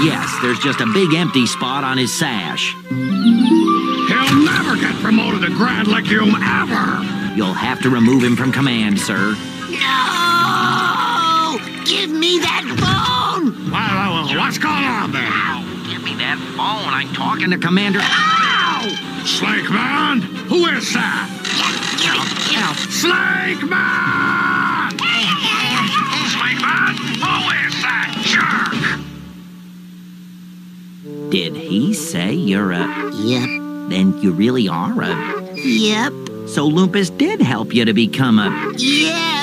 Yes, there's just a big empty spot on his sash. He'll never get promoted to Grand Legume ever! You'll have to remove him from command, sir. No! Give me that phone! Well, uh, well, what's going on there? Give me that phone. I'm talking to Commander. Ow! Slinkman? Who is that? Give it, give it. Slinkman! Did he say you're a. Yep, Then you really are a. yep, So Lumpus did help you to become a. yeah!